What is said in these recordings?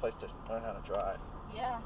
place to learn how to drive. Yeah.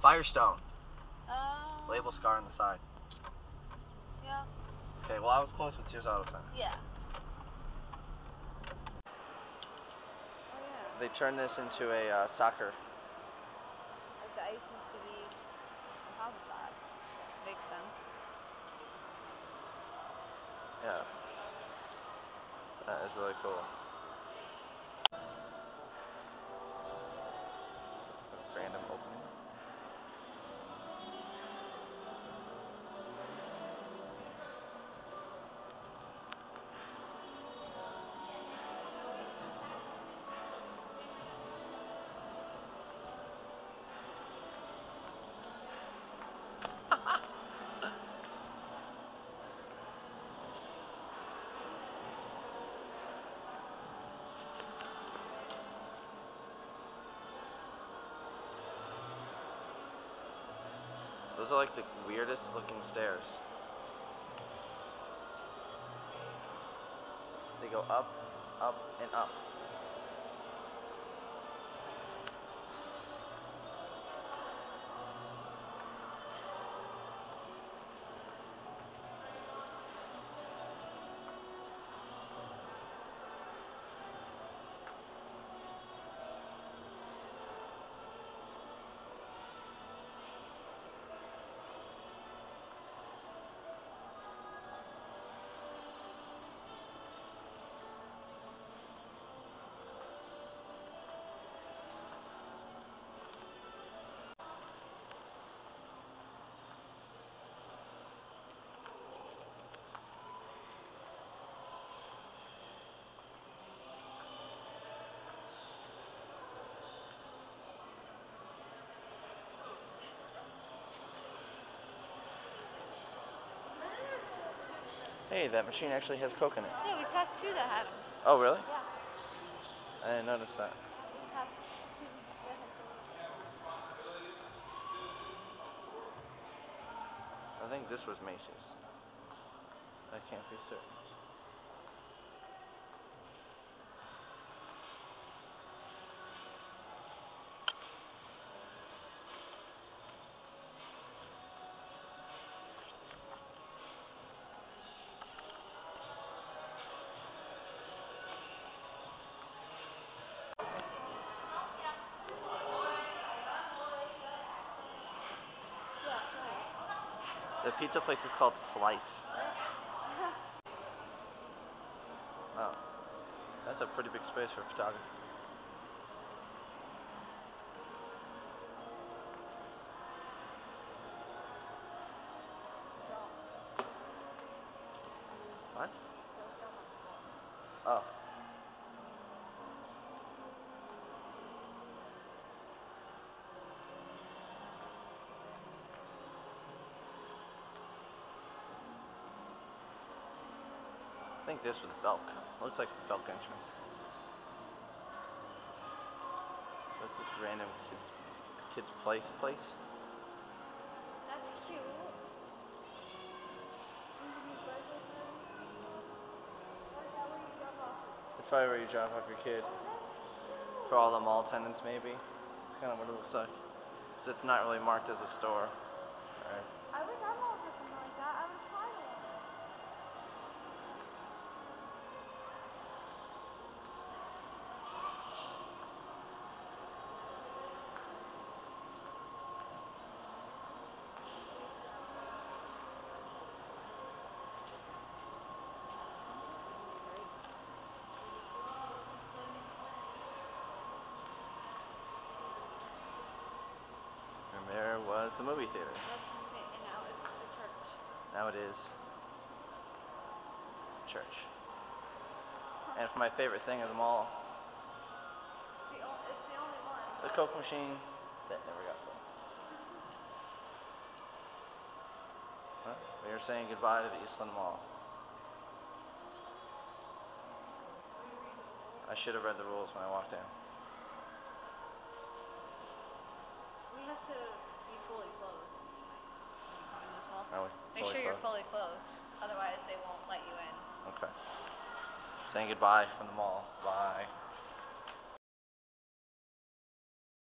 Firestone. Oh. Label scar on the side. Yeah. Okay, well I was close with Sears Auto Center. Yeah. Oh yeah. They turned this into a uh, soccer. Like the ice used to be on top of that. Makes sense. Yeah. That is really cool. Those are like the weirdest looking stairs. They go up, up, and up. Hey, that machine actually has Coke in it. Yeah, we passed two that had 'em. Oh, really? Yeah. I didn't notice that. We passed two that had Coke. I think this was Macy's. I can't be certain. The pizza place is called Slice. Wow. That's a pretty big space for photography. What? Oh. Think this was Belk. Looks like the Belk entrance. What's this random kids kids play place? That's cute. Anthony's birthday party. Or is that where you drop off? It's probably where you drop off your kid. For all the mall tenants, maybe. That's kind of what it looks like. 'Cause it's not really marked as a store. Alright. I wish our mall had something like that. I would apply to one. And there was the movie theater. And now it's the church. Now it is church. And for my favorite thing of them all, The o- it's the only one. the Coke machine that never got. Huh? We are saying goodbye to the Eastland Mall. I should have read the rules when I walked in. We have to be fully clothed when you come in this mall. Are we Make sure you're fully closed, Otherwise, they won't let you in. Okay. Saying goodbye from the mall. Bye.